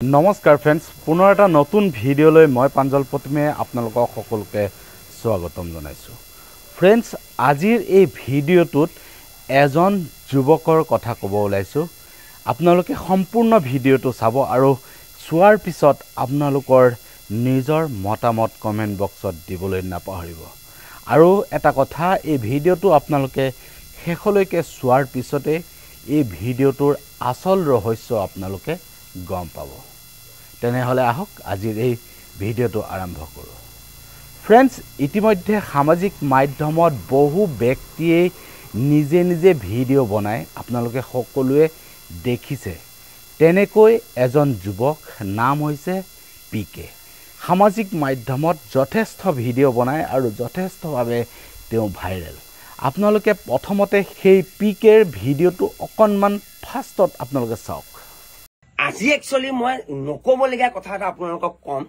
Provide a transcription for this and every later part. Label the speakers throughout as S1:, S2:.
S1: নমস্কাৰ ফ্ৰেণ্ডছ পুনৰ এটা নতুন ভিডিঅ'লৈ মই প্ৰাঞ্জল প্ৰতিমে আপোনালোকক সকলোকে স্বাগতম জনাইছোঁ। ফ্ৰেণ্ডছ আজিৰ এই ভিডিঅ'টোত এজন যুৱকৰ কথা ক'ব ওলাইছোঁ। আপোনালোকে সম্পূৰ্ণ ভিডিঅ'টো চাব আৰু চোৱাৰ পিছত আপোনালোকৰ নিজৰ মতামত কমেণ্ট বক্সত দিবলৈ নাপাহৰিব। আৰু এটা কথা এই ভিডিঅ'টো আপোনালোকে শেষলৈকে চোৱাৰ পিছতে এই ভিডিঅ'টোৰ আচল ৰহস্য আপোনালোকে গম পাব। তেনেহ'লে আহক আজিৰ এই ভিডিঅ'টো আৰম্ভ কৰোঁ। ফ্ৰেণ্ডছ ইতিমধ্যে সামাজিক মাধ্যমত বহু ব্যক্তিয়েই নিজে নিজে ভিডিঅ' বনাই আপোনালোকে সকলোৱে দেখিছে। তেনেকৈ এজন যুৱক নাম হৈছে পি কে। সামাজিক মাধ্যমত যথেষ্ট ভিডিঅ' বনায় আৰু যথেষ্টভাৱে তেওঁ ভাইৰেল। আপোনালোকে প্ৰথমতে সেই পি কেৰ ভিডিঅ'টো অকণমান ফাৰ্ষ্টত আপোনালোকে চাওক।
S2: আজি একচুৱেলি মই নকবলগীয়া কথা এটা আপোনালোকক কম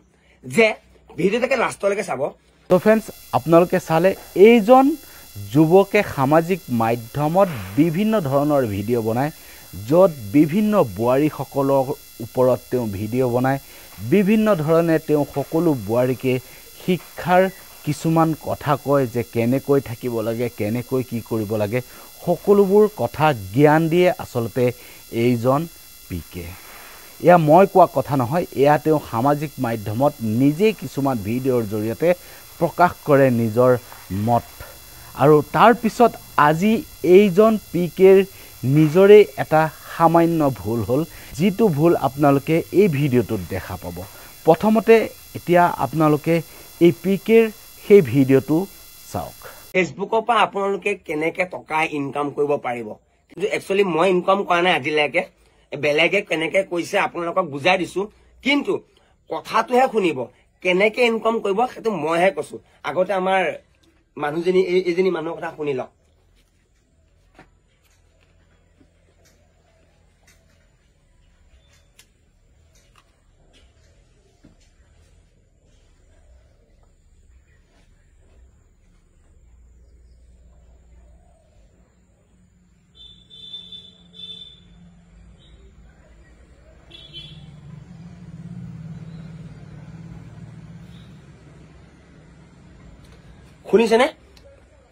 S2: যে ভিডিঅ'টাকে লাষ্টলৈকে চাব।
S1: তো ফ্ৰেণ্ডছ আপোনালোকে চালে এইজন যুৱকে সামাজিক মাধ্যমত বিভিন্ন ধৰণৰ ভিডিঅ' বনায় য'ত বিভিন্ন বোৱাৰীসকলৰ ওপৰত তেওঁ ভিডিঅ' বনায় বিভিন্ন ধৰণে তেওঁ সকলো বোৱাৰীকে শিক্ষাৰ কিছুমান কথা কয় যে কেনেকৈ থাকিব লাগে কেনেকৈ কি কৰিব লাগে সকলোবোৰ কথা জ্ঞান দিয়ে আচলতে এইজন পি কে। এয়া মই কোৱা কথা নহয় এয়া তেওঁ সামাজিক মাধ্যমত নিজেই কিছুমান ভিডিঅ'ৰ জৰিয়তে প্ৰকাশ কৰে নিজৰ মত। আৰু তাৰপিছত আজি এইজন পি কেৰ নিজৰেই এটা সামান্য ভুল হ'ল যিটো ভুল আপোনালোকে এই ভিডিঅ'টোত দেখা পাব। প্ৰথমতে এতিয়া আপোনালোকে এই পি কেৰ সেই ভিডিঅ'টো চাওক।
S2: ফেচবুকৰ পৰা আপোনালোকে কেনেকে টকা ইনকাম কৰিব পাৰিব? কিন্তু একচুৱেলি মই ইনকাম কৰা নাই আজিলৈকে। বেলেগে কেনেকে কৈছে আপোনালোকক বুজাই দিছো কিন্তু কথাটোহে শুনিব কেনেকে ইনকাম কৰিব সেইটো মইহে কৈছো। আগতে আমাৰ মানুহজনী এই- এইজনী মানুহৰ কথা শুনি লওক। শুনিছেনে?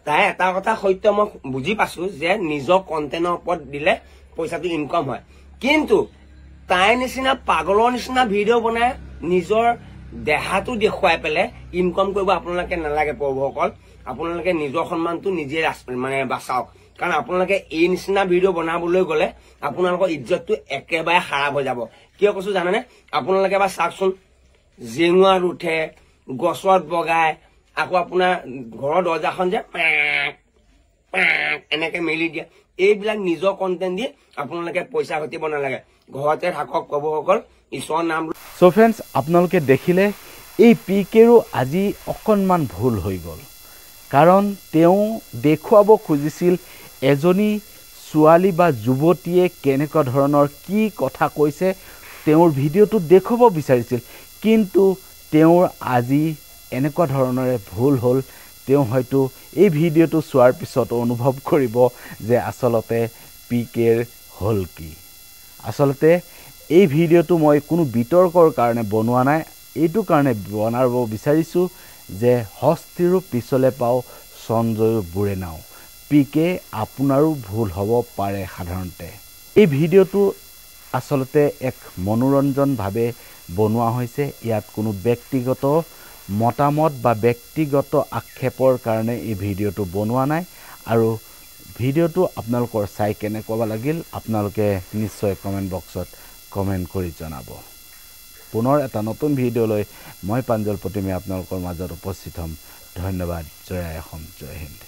S2: তাই এটা কথা সত্য মই বুজি পাইছো যে নিজৰ কণ্টেণ্টৰ ওপৰত দিলে পইচাটো ইনকাম হয়। কিন্তু তাইৰ নিচিনা পাগলৰ নিচিনা ভিডিঅ' বনাই নিজৰ দেহাটো দেখুৱাই পেলাই ইনকাম কৰিব আপোনালোকে নালাগে প্ৰভুসকল আপোনালোকে নিজৰ সন্মানটো নিজে মানে বাচাওক। কাৰণ আপোনালোকে এই নিচিনা ভিডিঅ' বনাবলৈ গ'লে আপোনালোকৰ ইজ্জতটো একেবাৰে খাৰাপ হৈ যাব। কিয় কৈছো জানেনে? আপোনালোকে এবাৰ চাওকচোন। জেঙুৱাত উঠে গছত বগাই আকৌ আপোনাৰ ঘৰৰ দৰ্জাখন যে এনেকে মেলি দিয়ে। এইবিলাক নিজৰ কণ্টেণ্ট দি আপোনালোকে পইচা ঘটিব নালাগে। ঘৰতে থাকক প্ৰভুসকল ঈশ্বৰৰ নাম
S1: চ' ফ্ৰেণ্ডছ আপোনালোকে দেখিলে এই পি কেৰো আজি অকণমান ভুল হৈ গ'ল। কাৰণ তেওঁ দেখুৱাব খুজিছিল এজনী ছোৱালী বা যুৱতীয়ে কেনেকুৱা ধৰণৰ কি কথা কৈছে তেওঁৰ ভিডিঅ'টোত দেখুৱাব বিচাৰিছিল। কিন্তু তেওঁৰ আজি এনেকুৱা ধৰণৰে ভুল হ'ল তেওঁ হয়তো এই ভিডিঅ'টো চোৱাৰ পিছত অনুভৱ কৰিব যে আচলতে পি কেৰ হ'ল কি। আচলতে এই ভিডিঅ'টো মই কোনো বিতৰ্কৰ কাৰণে বনোৱা নাই এইটো কাৰণে বনাব বিচাৰিছোঁ যে হস্তিৰো পিছলে পাওঁ সঞ্জয়ো বুৰে নাও। পি কে আপোনাৰো ভুল হ'ব পাৰে সাধাৰণতে। এই ভিডিঅ'টো আচলতে এক মনোৰঞ্জনভাৱে বনোৱা হৈছে ইয়াত কোনো ব্যক্তিগত মতামত বা ব্যক্তিগত আক্ষেপৰ কাৰণে এই ভিডিঅ'টো বনোৱা নাই আৰু ভিডিঅ'টো আপোনালোকৰ চাই কেনেকুৱা লাগিল আপোনালোকে নিশ্চয় কমেণ্ট বক্সত কমেণ্ট কৰি জনাব। পুনৰ এটা নতুন ভিডিঅ'লৈ মই প্ৰাঞ্জল প্ৰতিমে আপোনালোকৰ মাজত উপস্থিত হ'ম। ধন্যবাদ জয় অসম জয় হিন্দ।